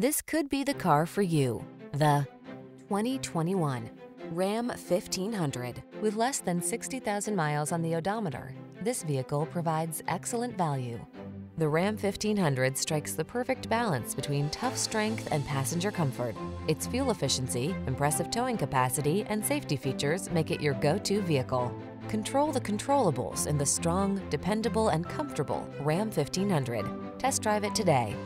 This could be the car for you. The 2021 Ram 1500. With less than 60,000 miles on the odometer, this vehicle provides excellent value. The Ram 1500 strikes the perfect balance between tough strength and passenger comfort. Its fuel efficiency, impressive towing capacity, and safety features make it your go-to vehicle. Control the controllables in the strong, dependable, and comfortable Ram 1500. Test drive it today.